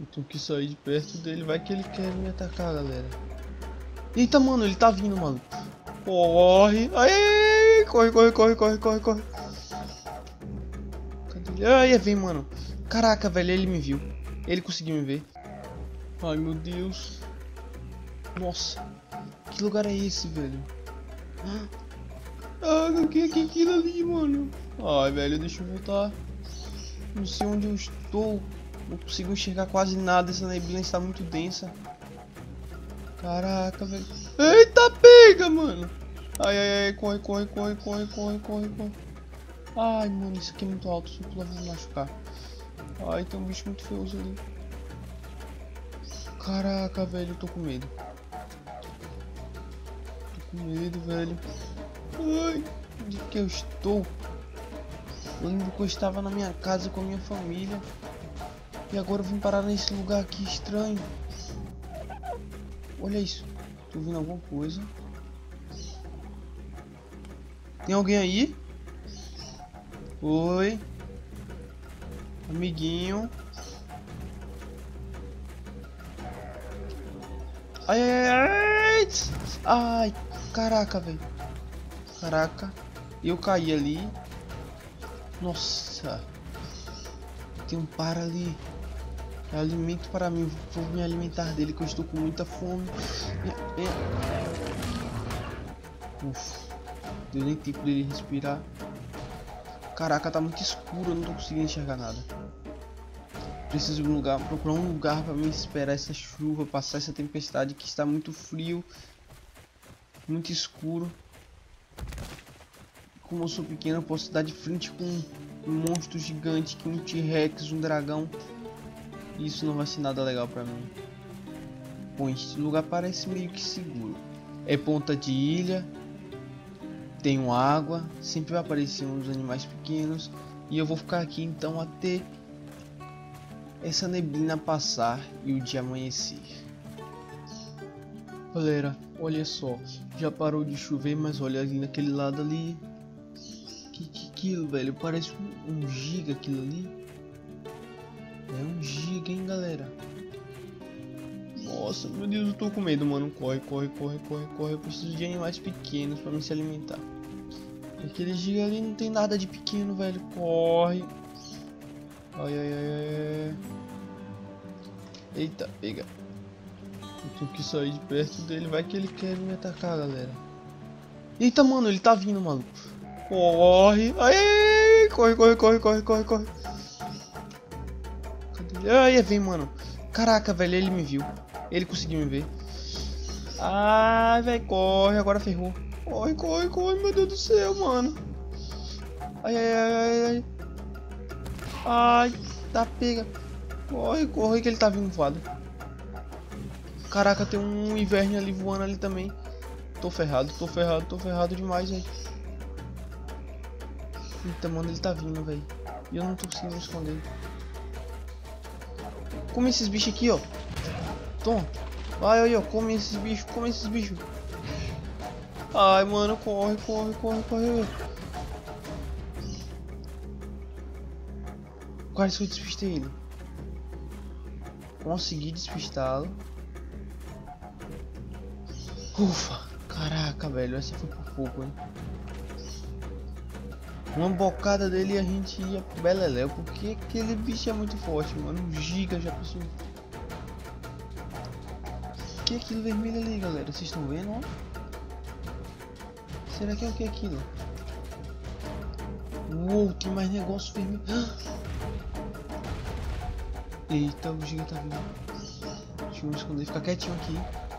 Eu tenho que sair de perto dele. Vai que ele quer me atacar, galera. Eita, mano, ele tá vindo, maluco. Corre. Ai, corre, corre, corre, corre, corre, corre. Cadê ele? Ai, vem, mano. Caraca, velho, ele me viu. Ele conseguiu me ver. Ai, meu Deus. Nossa. Que lugar é esse, velho? Ah, o que é aquilo ali, mano? Ai, velho, deixa eu voltar. Não sei onde eu estou. Não consigo enxergar quase nada. Essa neblina está muito densa. Caraca, velho. Eita, pega, mano. Ai, ai, ai. Corre, corre, corre, corre, corre, corre, corre. Ai, mano, isso aqui é muito alto. Se eu pular, vou me machucar. Ai, tem um bicho muito feioso ali. Caraca, velho, eu tô com medo. Tô com medo, velho. Ai, onde que eu estou? Eu lembro que eu estava na minha casa com a minha família. E agora eu vim parar nesse lugar aqui estranho. Olha isso. Tô ouvindo alguma coisa. Tem alguém aí? Oi. Amiguinho. Ai, ai, ai. Ai, caraca, velho. Caraca. Eu caí ali. Nossa. Tem um para ali. É alimento para mim. Vou me alimentar dele que eu estou com muita fome. É, é. Deu nem tempo dele respirar. Caraca, tá muito escuro. Eu não tô conseguindo enxergar nada. Preciso de um lugar, procurar um lugar para me esperar essa chuva, passar essa tempestade que está muito frio, muito escuro como eu sou pequeno, eu posso dar de frente com um monstro gigante, com um T-Rex, um dragão. Isso não vai ser nada legal pra mim. Bom, este lugar parece meio que seguro. É ponta de ilha, tem água, sempre vai aparecer uns animais pequenos. E eu vou ficar aqui então até essa neblina passar e o dia amanhecer. Galera, olha só, já parou de chover, mas olha ali naquele lado ali, que que aquilo, velho? Parece um, um giga aquilo ali. É um giga, hein, galera? Nossa, meu Deus, eu tô com medo, mano. Corre, corre, corre, corre, corre. Eu preciso de animais pequenos pra me se alimentar. Aquele giga ali não tem nada de pequeno, velho. Corre. Ai, ai, ai, ai. Eita, pega. Eu tenho que sair de perto dele. Vai que ele quer me atacar, galera. Eita, mano, ele tá vindo, maluco. Corre. Ai, corre, corre, corre, corre, corre, corre. Ele? Ai, vem, mano. Caraca, velho, ele me viu. Ele conseguiu me ver. Ai, velho, corre. Agora ferrou. Corre, corre, corre, meu Deus do céu, mano. Ai, ai, ai, ai, ai. Tá pega. Corre, corre, que ele tá vindo voado. Caraca, tem um inverno ali voando ali também. Tô ferrado, tô ferrado, tô ferrado demais, aí. Eita, mano, ele tá vindo, velho. E eu não tô conseguindo me esconder. Come esses bichos aqui, ó. Toma. Vai aí, ó. Come esses bichos, come esses bichos. Ai, mano, corre, corre, corre, corre. Quase que eu despistei ele. Consegui despistá-lo. Ufa, caraca, velho. Essa foi por pouco, hein. Uma bocada dele e a gente ia pro Beleléu, porque aquele bicho é muito forte, mano. Um giga já passou. O que é aquilo vermelho ali, galera? Vocês estão vendo, ó? Será que é o que é aquilo? Uou, tem mais negócio vermelho. Eita, o giga tá vindo. Deixa eu esconder, ficar quietinho aqui.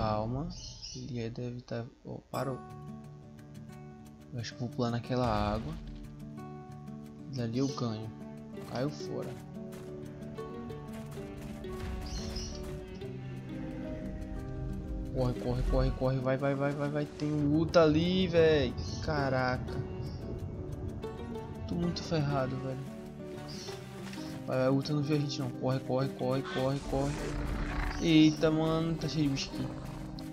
Calma. Ele deve estar. Tá... Oh, parou. Eu acho que vou pular naquela água. Dali eu ganho. Caiu fora. Corre, corre, corre, corre. Vai, vai, vai, vai, vai. Tem um luta ali, velho. Caraca. Tô muito ferrado, velho. Vai, vai, Uta não viu a gente não. Corre, corre, corre, corre, corre. Eita, mano. Tá cheio de bicho aqui.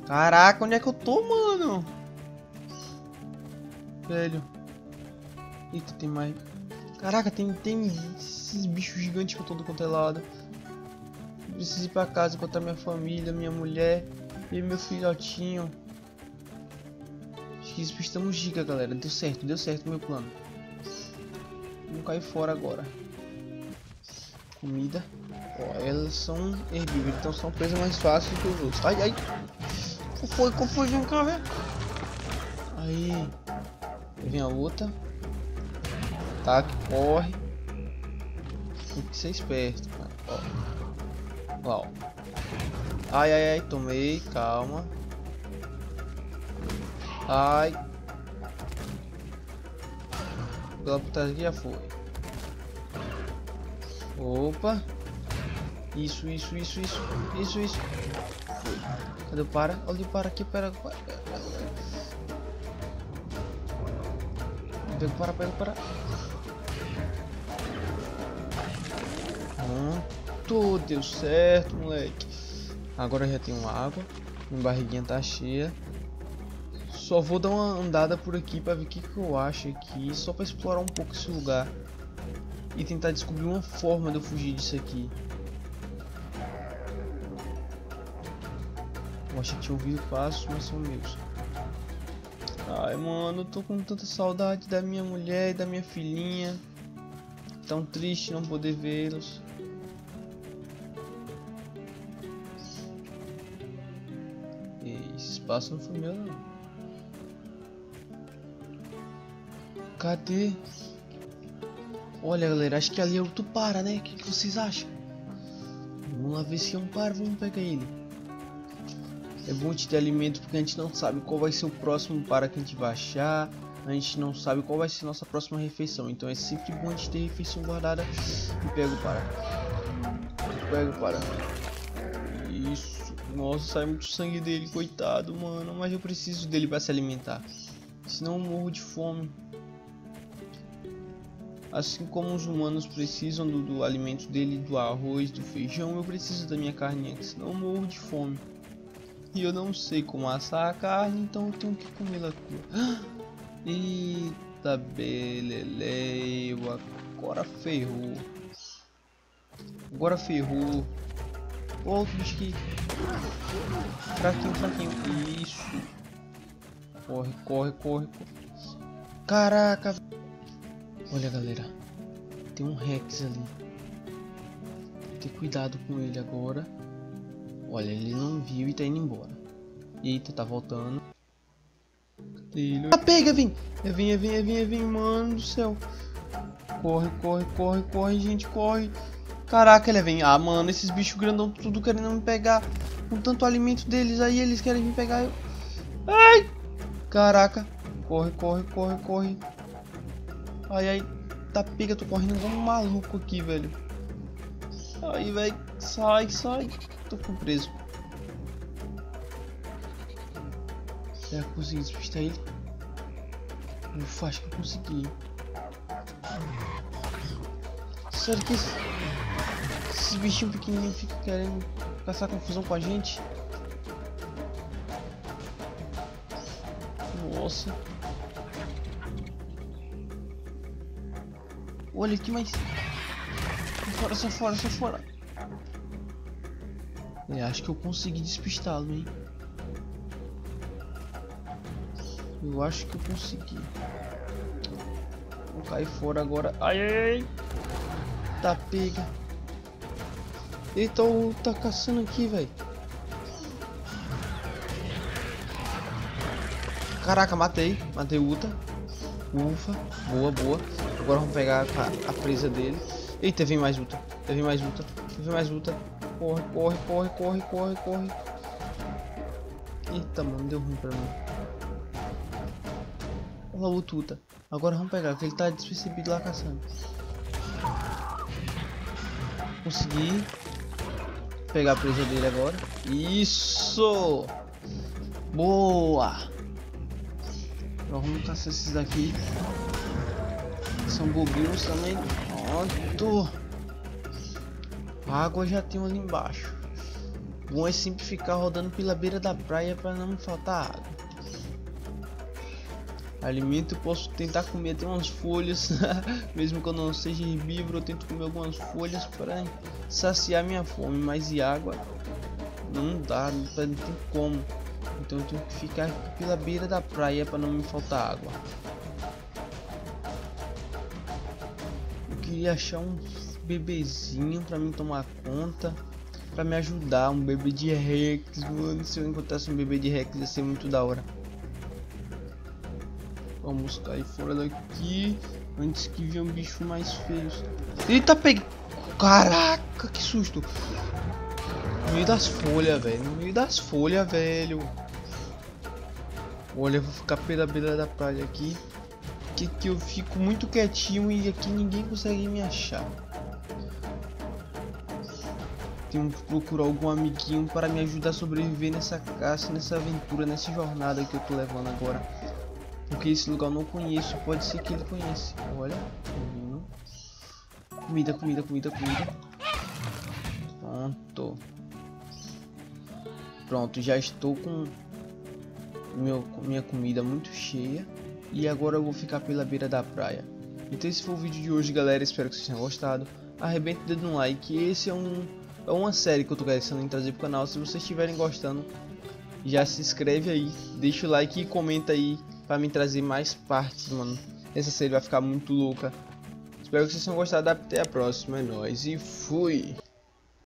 Caraca, onde é que eu tô, mano? Velho. Eita, tem mais. Caraca, tem, tem esses bichos gigantes por todo quanto é lado. Preciso ir pra casa encontrar minha família, minha mulher e meu filhotinho. Acho que estamos giga, galera. Deu certo, deu certo meu plano. Vamos cair fora agora. Comida. Ó, elas são herbívoras, então são presas mais fáceis que os outros. Ai, ai. Foi? Cá, velho. Aí. Vem a outra. Ataque, corre. Tem que ser esperto, cara. Ó. Ó. Ai, ai, ai. Tomei. Calma. Ai. Pela putaria já foi. Opa. Isso, isso, isso, isso. Isso, isso. Foi. Cadê o para? Olha o para aqui, pera. Pega, para, pega, para. Pronto, deu certo, moleque. Agora já tenho água. Minha barriguinha tá cheia. Só vou dar uma andada por aqui para ver o que, que eu acho aqui. Só para explorar um pouco esse lugar. E tentar descobrir uma forma de eu fugir disso aqui. Achei que tinha ouvido passos, mas são meus. Ai, mano, eu tô com tanta saudade da minha mulher e da minha filhinha. Tão triste não poder vê-los. Esse espaço não foi meu, não. Cadê? Olha, galera, acho que ali é o Tupara, né? O que, que vocês acham? Vamos lá ver se é um par, vamos pegar ele. É bom te ter alimento porque a gente não sabe qual vai ser o próximo para que a gente vai achar. A gente não sabe qual vai ser nossa próxima refeição. Então é sempre bom a gente ter refeição guardada. E pega o para. Pega o para. Isso. Nossa, sai muito sangue dele, coitado, mano. Mas eu preciso dele para se alimentar. Senão eu morro de fome. Assim como os humanos precisam do, do alimento dele, do arroz, do feijão, eu preciso da minha carninha, senão eu morro de fome. E eu não sei como assar a carne, então eu tenho que comê-la crua. Eita beleleu, agora ferrou. Agora ferrou. Outro bicho aqui. Fraquinho. Isso. Corre, corre, corre, corre. Caraca. Olha galera. Tem um Rex ali. Ter cuidado com ele agora. Olha, ele não viu e tá indo embora. Eita, tá voltando. Ele... Ah, pega, vem! É, vem, é, vem, é, vem, é, vem, mano do céu. Corre, corre, corre, corre, gente, corre. Caraca, ele vem. Ah, mano, esses bichos grandão tudo querendo me pegar. Com tanto alimento deles, aí eles querem me pegar. Eu... Ai! Caraca. Corre, corre, corre, corre. Ai, ai. Tá pega, tô correndo igual um maluco aqui, velho. Aí, velho. Sai, sai. Tô com preso. Será que eu consegui despistar ele? Ufa, acho que eu consegui. Sério que esse, esses bichinhos pequenininhos ficam querendo caçar confusão com a gente? Nossa. Olha aqui, mas... Fora, sai fora, sai fora. É, acho que eu consegui despistá-lo, hein? Eu acho que eu consegui. Vou cair fora agora. Ai, ai. Tá pega. Eita, o tá caçando aqui, velho. Caraca, matei. Matei o Uta. Ufa. Boa, boa. Agora vamos pegar a, a presa dele. Eita, vem mais Uta. Vem mais Uta. Vem mais Uta. Corre, corre, corre, corre, corre, corre. Eita, mano, deu ruim pra mim. Olha o Tuta. Agora vamos pegar, que ele tá despercebido lá caçando. Consegui. Pegar a presa dele agora. Isso! Boa! Agora vamos caçar esses daqui. São bobinhos também. Pronto! A água já tem ali embaixo. Bom é sempre ficar rodando pela beira da praia para não faltar água. Alimento posso tentar comer até umas folhas, mesmo que eu não seja herbívoro, eu tento comer algumas folhas para saciar minha fome, mas e água? Não dá, não tem como. Então eu tenho que ficar pela beira da praia para não me faltar água. Queria achar um bebezinho para me tomar conta, para me ajudar, um bebê de Rex, mano. Se eu encontrasse um bebê de Rex ia ser muito da hora. Vamos cair fora daqui antes que venham bicho mais feios. Eita, peguei. Caraca, que susto. No meio das folhas, velho. No meio das folhas, velho. Olha, eu vou ficar pela beira da praia aqui. Que, eu fico muito quietinho e aqui ninguém consegue me achar. Tenho que procurar algum amiguinho para me ajudar a sobreviver nessa caça, nessa aventura, nessa jornada que eu tô levando agora. Porque esse lugar eu não conheço. Pode ser que ele conheça. Olha. Comida, comida, comida, comida. Pronto. Pronto, já estou com meu, minha comida muito cheia. E agora eu vou ficar pela beira da praia. Então esse foi o vídeo de hoje, galera. Espero que vocês tenham gostado. Arrebenta o dedo no like. Esse é um é uma série que eu tô querendo trazer pro canal. Se vocês estiverem gostando, já se inscreve aí, deixa o like e comenta aí para me trazer mais partes, mano. Essa série vai ficar muito louca. Espero que vocês tenham gostado. Até a próxima. É nóis e fui!